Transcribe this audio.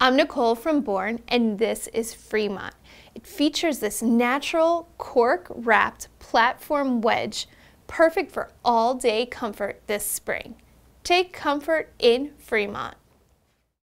I'm Nicole from Born and this is Fremont. It features this natural cork wrapped platform wedge, perfect for all day comfort this spring. Take comfort in Fremont.